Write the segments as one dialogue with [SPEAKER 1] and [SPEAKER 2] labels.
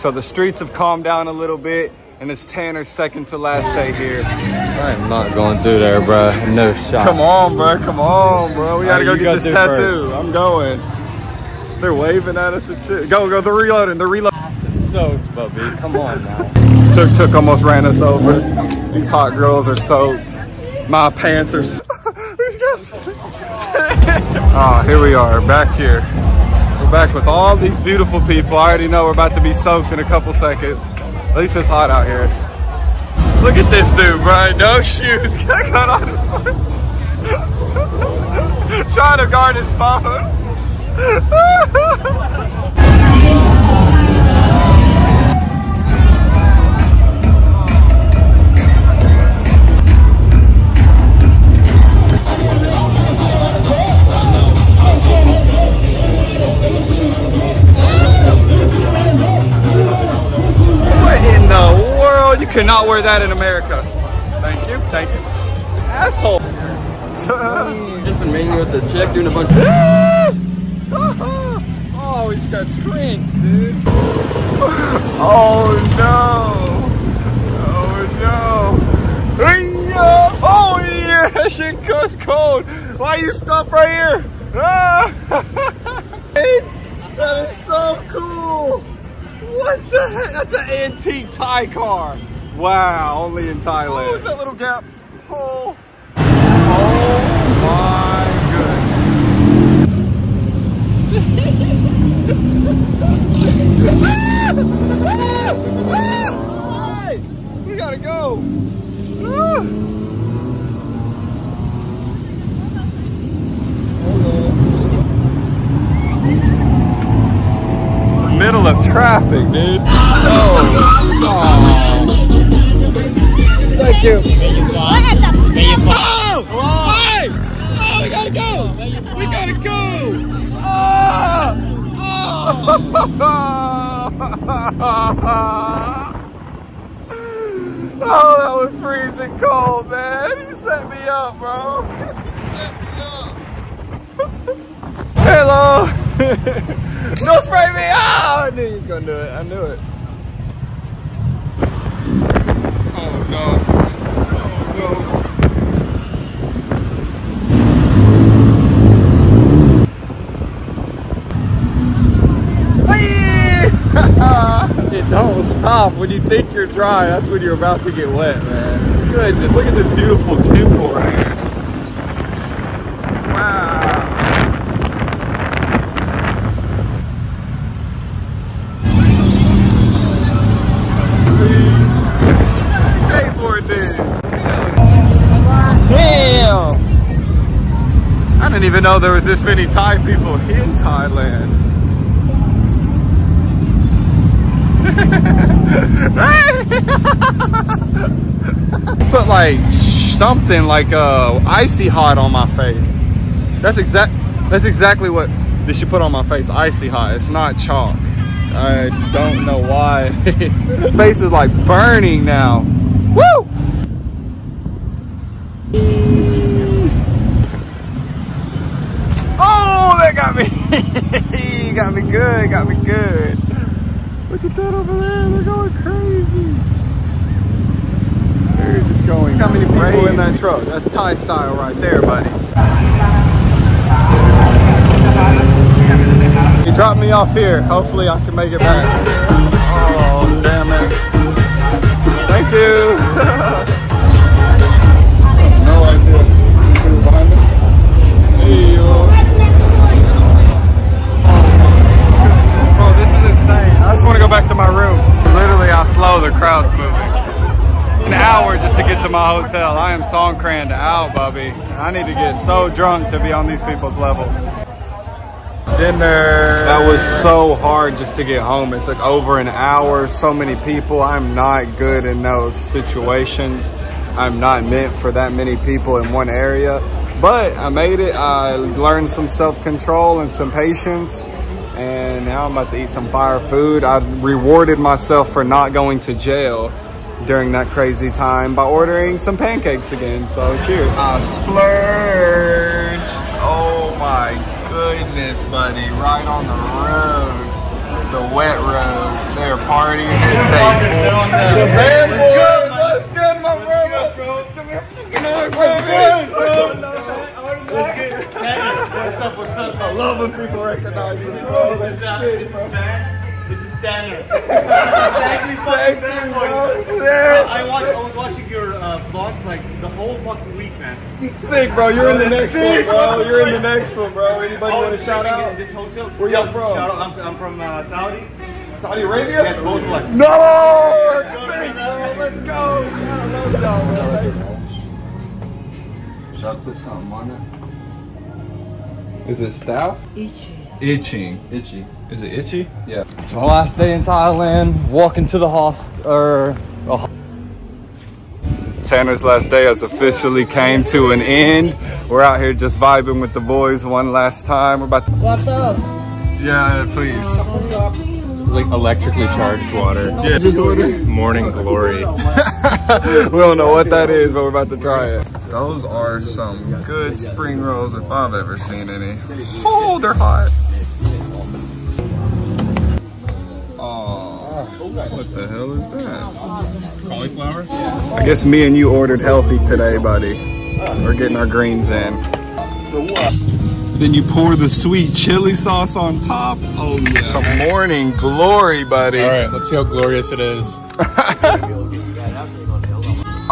[SPEAKER 1] So the streets have calmed down a little bit, and it's Tanner's second to last day here.
[SPEAKER 2] I am not going through there, bro. No shot.
[SPEAKER 1] Come on, bro. Come on, bro. We gotta
[SPEAKER 2] Alright,
[SPEAKER 1] go get
[SPEAKER 2] go
[SPEAKER 1] this tattoo.
[SPEAKER 2] first.
[SPEAKER 1] I'm going. They're waving at us and shit. Go, go. They're reloading. They're reloading.
[SPEAKER 2] It's soaked, Bubby. Come on now.
[SPEAKER 1] Tuk Tuk almost ran us over. These hot girls are soaked. My pants are. so- Ah, here we are, back here. We're back with all these beautiful people. I already know we're about to be soaked in a couple seconds. At least it's hot out here. Look at this dude, bro. No shoes. Got gun on his phone. Trying to guard his phone. cannot wear that in America. Thank you, thank you. Asshole.
[SPEAKER 2] Just a menu with the chick doing a bunch
[SPEAKER 1] oh, he's got trench, dude. Oh no. Oh no. Oh yeah, that shit goes cold. Why you stop right here? Ah. It's- that is so cool. What the heck? That's an antique Thai car. Wow, only in Thailand. Oh, that little gap. Oh. Oh my goodness. We gotta go. Ah. Middle of traffic, dude. Oh. Aw. Thank you. Oh! Hey! Oh, we gotta go! We gotta go! Ah! Oh! oh, that was freezing cold, man. You set me up, bro. You set me up. Hello! Don't spray me! Oh, I knew he was gonna do it. I knew it. Oh no. Oh no. Whee! It don't stop when you think you're dry. That's when you're about to get wet, man. Goodness, look at this beautiful temple right here. Wow. Damn! I didn't even know there was this many Thai people in Thailand. Put like something like uh icy hot on my face. That's exact that's exactly what they should put on my face. Icy hot. It's not chalk. I don't know why. face is like burning now. Woo! Oh, that got me. got me good. Got me good. Look at that over there. They're going crazy. They're just going. How many people in that truck? That's Thai style right there, buddy. He dropped me off here. Hopefully, I can make it back. Oh, damn it. Thank you. no idea. Behind me? Hey, my hotel. I am songcranned out, Bubby. I need to get so drunk to be on these people's level. Dinner. That was so hard just to get home. It took over an hour, so many people. I'm not good in those situations. I'm not meant for that many people in one area. But I made it. I learned some self-control and some patience. And now I'm about to eat some fire food. I rewarded myself for not going to jail during that crazy time by ordering some pancakes again. So cheers. I splurged. Oh my goodness, buddy. Right on the road. The wet road. They're party in this day. The band boy, what's good, my brother?
[SPEAKER 3] What's good? What's up? What's up?
[SPEAKER 1] I love when people recognize this, bro.
[SPEAKER 3] This is, uh, this is Van. This is Tanner.
[SPEAKER 1] Thank you, bro. Yes.
[SPEAKER 3] I, watch, I was watching your uh, vlogs like the whole fucking week, man.
[SPEAKER 1] Sick, bro. You're in the next one,
[SPEAKER 3] Sick,
[SPEAKER 1] bro.
[SPEAKER 3] bro.
[SPEAKER 1] You're in the next one, bro. Anybody
[SPEAKER 3] I
[SPEAKER 1] want to shout out?
[SPEAKER 3] this hotel.
[SPEAKER 1] Where y'all from?
[SPEAKER 3] Shout out. I'm, I'm from uh, Saudi.
[SPEAKER 1] Saudi Arabia?
[SPEAKER 3] Yes, both of us.
[SPEAKER 1] No! Sick, bro. Let's go. I love y'all, bro. Should I put something on it? Is it staff? Itchy. Itching.
[SPEAKER 2] Itchy.
[SPEAKER 1] Is it itchy?
[SPEAKER 2] Yeah. It's my last day in Thailand. Walking to the host or uh,
[SPEAKER 1] Tanner's last day has officially came to an end. We're out here just vibing with the boys one last time. We're about to.
[SPEAKER 4] What up?
[SPEAKER 1] Yeah, please.
[SPEAKER 5] like electrically charged water.
[SPEAKER 1] Yeah, just order.
[SPEAKER 5] Morning glory.
[SPEAKER 1] we don't know what that is, but we're about to try it. Those are some good spring rolls if I've ever seen any. Oh, they're hot. What the hell is that?
[SPEAKER 5] Cauliflower?
[SPEAKER 1] I guess me and you ordered healthy today, buddy. We're getting our greens in. Then you pour the sweet chili sauce on top. Oh yeah. Some morning glory, buddy.
[SPEAKER 5] All right, let's see how glorious it is.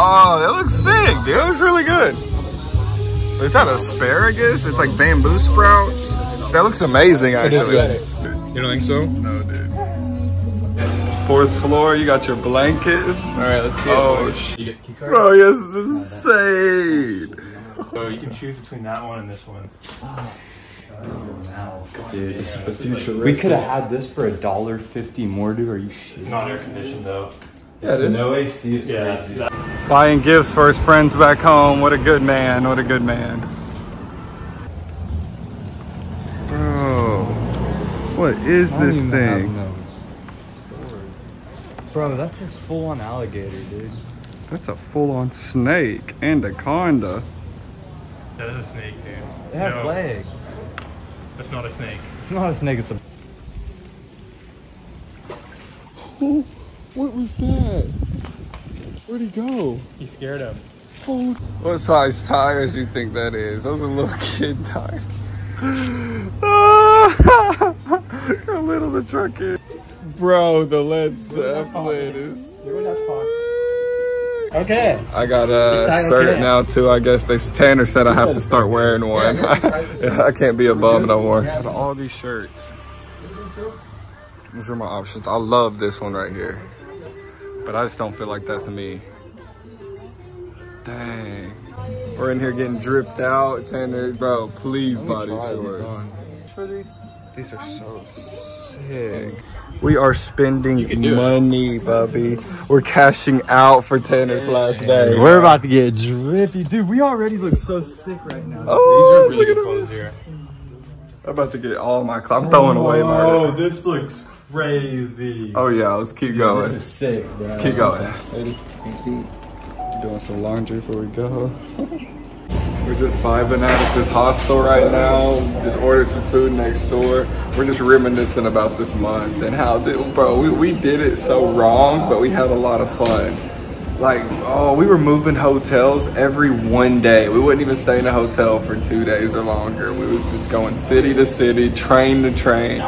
[SPEAKER 1] Oh, that looks sick, dude. That looks really good. Is that asparagus? It's like bamboo sprouts. That looks amazing, actually.
[SPEAKER 5] You don't think so?
[SPEAKER 1] No, dude. Fourth floor, you got your blankets.
[SPEAKER 5] All right, let's see.
[SPEAKER 1] Oh, sh-
[SPEAKER 5] you get the key card.
[SPEAKER 1] Bro, yes, it's insane.
[SPEAKER 5] So you can choose between that one and this one.
[SPEAKER 2] dude, this is the future. We could have had this for a dollar fifty more, dude. Are you shit?
[SPEAKER 5] Not air conditioned though.
[SPEAKER 1] Yeah, it is.
[SPEAKER 2] No AC. It's
[SPEAKER 5] Yeah.
[SPEAKER 2] crazy.
[SPEAKER 5] that-
[SPEAKER 1] Buying gifts for his friends back home. What a good man. What a good man. Bro, what is this thing?
[SPEAKER 2] Bro, that's his full-on alligator, dude.
[SPEAKER 1] That's a full-on snake, and anaconda.
[SPEAKER 5] That is a snake, dude.
[SPEAKER 2] It has
[SPEAKER 5] No,
[SPEAKER 2] legs.
[SPEAKER 5] That's not a snake.
[SPEAKER 2] It's not a snake. It's a.
[SPEAKER 1] Oh, what was that? Where'd he go?
[SPEAKER 5] He scared him.
[SPEAKER 1] Oh, what size tires you think that is? Those are little kid tires. How little the truck is. Bro, the Led Zeppelin is.
[SPEAKER 5] Okay.
[SPEAKER 1] I got a
[SPEAKER 5] Decide
[SPEAKER 1] shirt
[SPEAKER 5] okay.
[SPEAKER 1] now too. I guess they Tanner said I have to start wearing one. I can't be a bum no more. Got all these shirts. These are my options. I love this one right here, but I just don't feel like that's me. Dang. We're in here getting dripped out. Tanner, bro, please buy these shorts.
[SPEAKER 2] For these?
[SPEAKER 1] These are so sick. We are spending
[SPEAKER 5] do it.
[SPEAKER 1] money, Bubby. We're cashing out for Tanner's last day.
[SPEAKER 2] We're about to get drippy, dude. We already look so sick right now.
[SPEAKER 1] Oh,
[SPEAKER 5] These are really good clothes here.
[SPEAKER 1] I'm about to get all my clothes. I'm throwing away my.
[SPEAKER 2] Oh, this looks crazy.
[SPEAKER 1] Oh yeah, let's keep going.
[SPEAKER 2] This is sick, bro.
[SPEAKER 1] keep going. Doing some laundry before we go. We're just vibing out at this hostel right now. Just ordered some food next door. We're just reminiscing about this month and how, bro, we, we did it so wrong, but we had a lot of fun. Like, oh, we were moving hotels every one day. We wouldn't even stay in a hotel for two days or longer. We was just going city to city, train to train,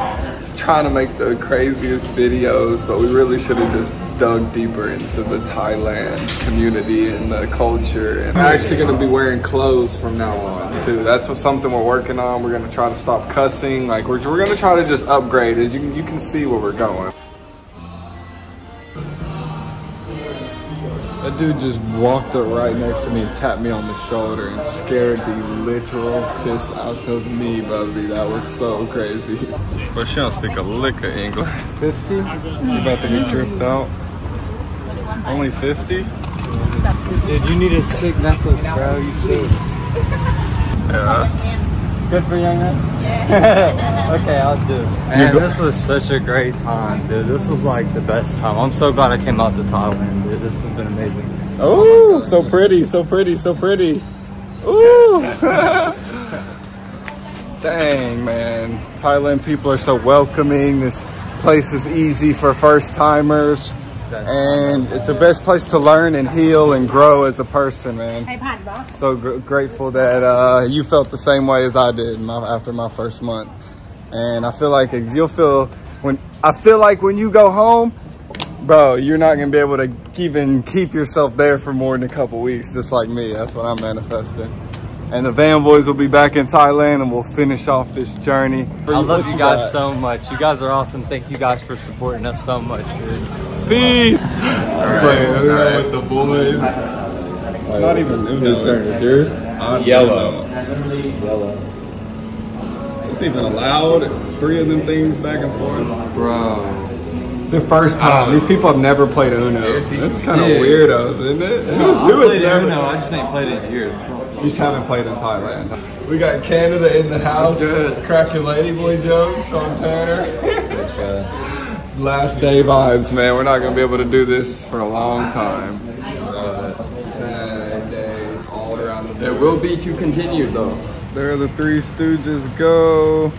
[SPEAKER 1] trying to make the craziest videos, but we really should have just dug deeper into the Thailand community and the culture. And I'm actually gonna be wearing clothes from now on too. That's what, something we're working on. We're gonna try to stop cussing. Like we're, we're gonna try to just upgrade. As you, you can see where we're going. That dude just walked up right next to me and tapped me on the shoulder and scared the literal piss out of me, buddy. That was so crazy. But she don't speak a lick of English. 50? You about to get dripped out? Only 50?
[SPEAKER 2] Dude, you need a sick necklace, bro. You should.
[SPEAKER 1] Yeah.
[SPEAKER 2] Good for young man? okay, I'll do it. Man, this was such a great time, dude. This was like the best time. I'm so glad I came out to Thailand, dude. This has been amazing.
[SPEAKER 1] Oh, so pretty, so pretty, so pretty. Ooh. Dang, man. Thailand people are so welcoming. This place is easy for first timers and it's the best place to learn and heal and grow as a person, man. So gr grateful that uh, you felt the same way as I did my, after my first month, and I feel like you'll feel when I feel like when you go home, bro, you're not gonna be able to even keep yourself there for more than a couple weeks, just like me. That's what I'm manifesting. And the Van Boys will be back in Thailand and we'll finish off this journey.
[SPEAKER 2] I love you, guys so much. You guys are awesome. Thank you guys for supporting us so much, dude.
[SPEAKER 1] Peace. Playing Uno with the boys. Not even Uno. It's yours. Yellow. Yellow. Is this even allowed? Three of them things back and forth.
[SPEAKER 2] Bro.
[SPEAKER 1] The first time. These people have never played Uno. That's kind of
[SPEAKER 2] Yeah.
[SPEAKER 1] weirdos, isn't it? Who's,
[SPEAKER 2] I
[SPEAKER 1] who has
[SPEAKER 2] played
[SPEAKER 1] never-
[SPEAKER 2] Uno. I just ain't played it in years.
[SPEAKER 1] You just haven't played in Thailand. We got Canada in the house. good. Crack your ladyboy jokes on Tanner. Uh, Last day vibes, man. We're not gonna be able to do this for a long time. Sad days all around the
[SPEAKER 6] There will be to continue though.
[SPEAKER 1] There the three stooges go.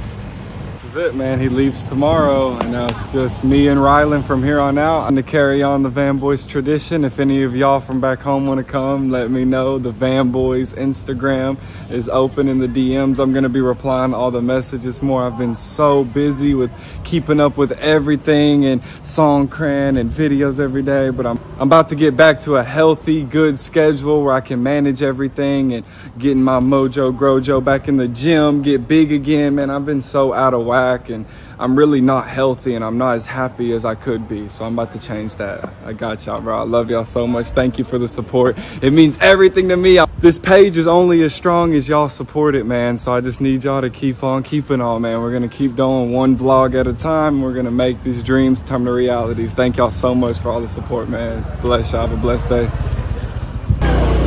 [SPEAKER 1] Is it, man. He leaves tomorrow, and now it's just me and Rylan from here on out. And to carry on the Van Boys tradition, if any of y'all from back home want to come, let me know. The Van Boys Instagram is open in the DMs. I'm gonna be replying all the messages more. I've been so busy with keeping up with everything and Songkran and videos every day, but I'm I'm about to get back to a healthy, good schedule where I can manage everything and getting my mojo grojo back in the gym, get big again. Man, I've been so out of whack and I'm really not healthy and I'm not as happy as I could be. So I'm about to change that. I got y'all, bro. I love y'all so much. Thank you for the support. It means everything to me. This page is only as strong as y'all support it, man. So I just need y'all to keep on keeping on, man. We're going to keep doing one vlog at a time. We're going to make these dreams turn to realities. Thank y'all so much for all the support, man. Bless y'all. Have a blessed day.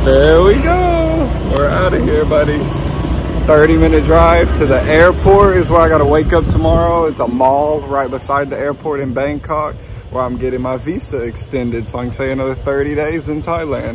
[SPEAKER 1] There we go. We're out of here, buddies. 30 minute drive to the airport is where I got to wake up tomorrow. It's a mall right beside the airport in Bangkok where I'm getting my visa extended so I can stay another 30 days in Thailand.